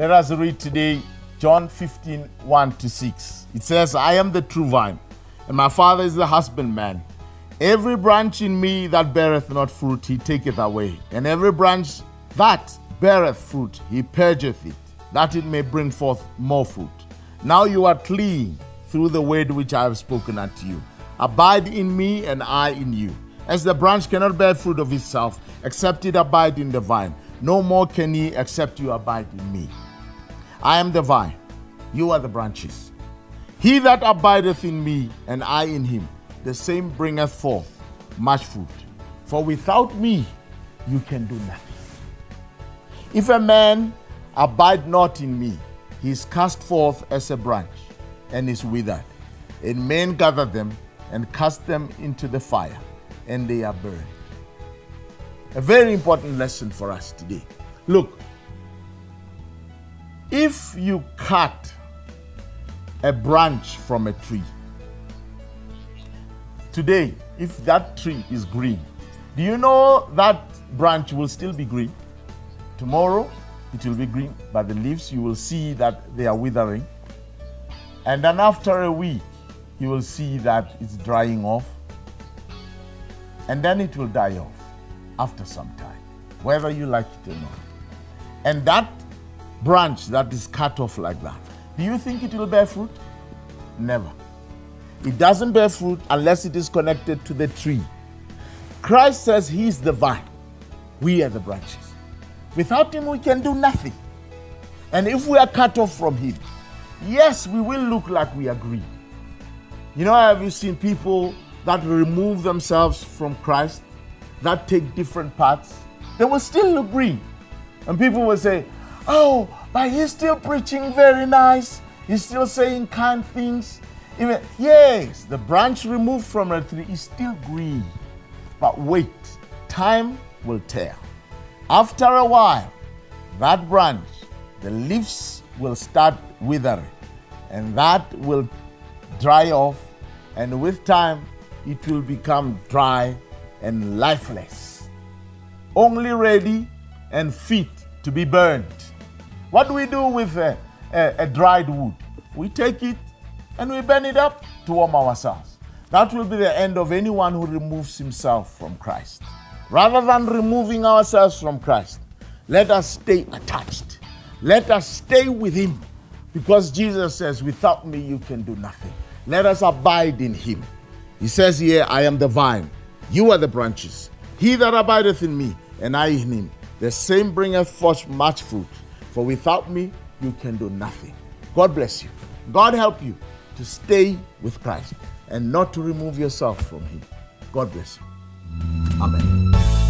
Let us read today John 15 1 to 6. It says, I am the true vine, and my Father is the husbandman. Every branch in me that beareth not fruit, he taketh away. And every branch that beareth fruit, he purgeth it, that it may bring forth more fruit. Now you are clean through the word which I have spoken unto you. Abide in me, and I in you. As the branch cannot bear fruit of itself, except it abide in the vine, no more can ye except you abide in me. I am the vine, you are the branches. He that abideth in me, and I in him, the same bringeth forth much fruit. For without me, you can do nothing. If a man abide not in me, he is cast forth as a branch and is withered. And men gather them and cast them into the fire, and they are burned. A very important lesson for us today. Look, if you cut a branch from a tree, today, if that tree is green, do you know that branch will still be green? Tomorrow, it will be green, but the leaves, you will see that they are withering. And then after a week, you will see that it's drying off. And then it will die off after some time, whether you like it or not. And that branch that is cut off like that, do you think it will bear fruit? Never. It doesn't bear fruit unless it is connected to the tree. Christ says He is the vine, we are the branches. Without Him, we can do nothing. And if we are cut off from Him, yes, we will look like we agree. You know, have you seen people that remove themselves from Christ, that take different paths? They will still look green. And people will say, Oh, but he's still preaching very nice. He's still saying kind things. Even yes, the branch removed from the tree is still green. But wait, time will tell. After a while, that branch, the leaves will start withering, and that will dry off, and with time, it will become dry and lifeless. Only ready and fit to be burned. What do we do with a, a, a dried wood? We take it and we burn it up to warm ourselves. That will be the end of anyone who removes himself from Christ. Rather than removing ourselves from Christ, let us stay attached. Let us stay with Him because Jesus says, Without me, you can do nothing. Let us abide in Him. He says here, I am the vine, you are the branches. He that abideth in me, and I in him, the same bringeth forth much fruit. For without me, you can do nothing. God bless you. God help you to stay with Christ and not to remove yourself from Him. God bless you. Amen.